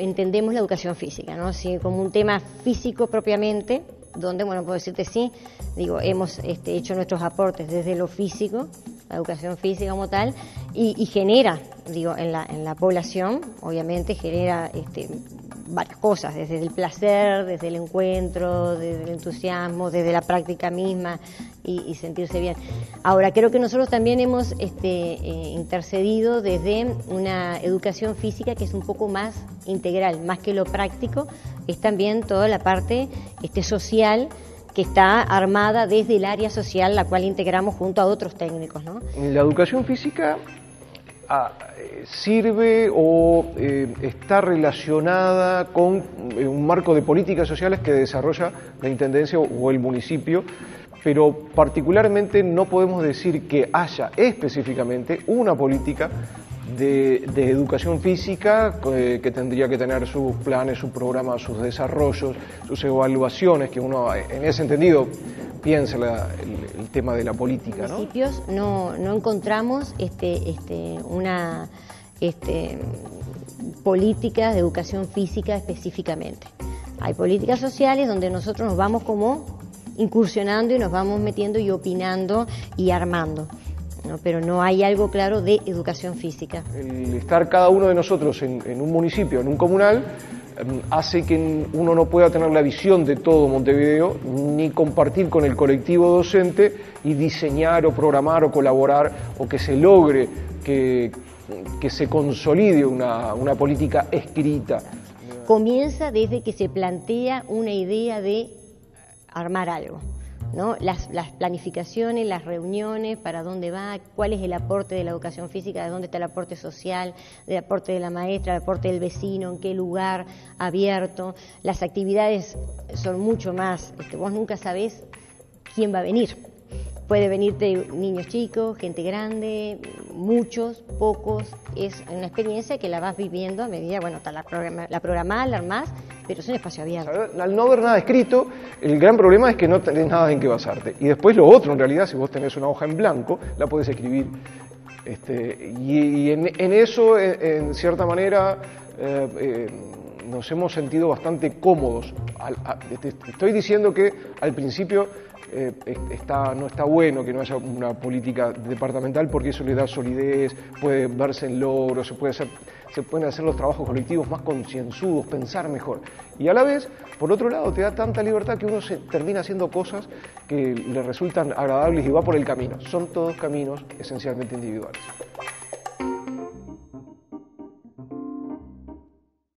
entendemos la educación física, ¿no? Como un tema físico propiamente, donde, bueno, puedo decirte sí, digo, hemos este, hecho nuestros aportes desde lo físico, la educación física como tal, y, genera, digo, en la, en la población, obviamente genera este, varias cosas, desde el placer, desde el encuentro, desde el entusiasmo, desde la práctica misma y, sentirse bien. Ahora, creo que nosotros también hemos este, eh, intercedido desde una educación física que es un poco más integral, más que lo práctico, es también toda la parte este, social que está armada desde el área social, la cual integramos junto a otros técnicos. ¿no? La educación física eh, sirve o eh, está relacionada con un marco de políticas sociales que desarrolla la Intendencia o el municipio pero particularmente no podemos decir que haya específicamente una política de, educación física eh, que tendría que tener sus planes, sus programas, sus desarrollos, sus evaluaciones, que uno en ese entendido piensa el, tema de la política. En municipios no, no encontramos este, este, una este, política de educación física específicamente. Hay políticas sociales donde nosotros nos vamos como incursionando y nos vamos metiendo y opinando y armando. pero no hay algo claro de educación física. El estar cada uno de nosotros en, un municipio, en un comunal, hace que uno no pueda tener la visión de todo Montevideo, ni compartir con el colectivo docente y diseñar o programar o colaborar o que se logre que, que se consolide una, una política escrita. Comienza desde que se plantea una idea de armar algo. ¿No? Las, planificaciones, las reuniones, para dónde va, cuál es el aporte de la educación física, de dónde está el aporte social, el aporte de la maestra, el aporte del vecino, en qué lugar abierto. Las actividades son mucho más, este, vos nunca sabés quién va a venir. Puede venirte niños chicos, gente grande, muchos, pocos. Es una experiencia que la vas viviendo a medida, bueno, está la, programa, la programada, la armás, pero es un espacio abierto. Al no haber nada escrito, el gran problema es que no tenés nada en qué basarte. Y después lo otro, en realidad, si vos tenés una hoja en blanco, la podés escribir. Este, y, en, eso, en, cierta manera, eh, eh, nos hemos sentido bastante cómodos. estoy diciendo que al principio eh, está, no está bueno que no haya una política departamental porque eso le da solidez, puede verse en logros, se, puede se pueden hacer los trabajos colectivos más concienzudos, pensar mejor. Y a la vez, por otro lado, te da tanta libertad que uno se termina haciendo cosas que le resultan agradables y va por el camino. Son todos caminos esencialmente individuales.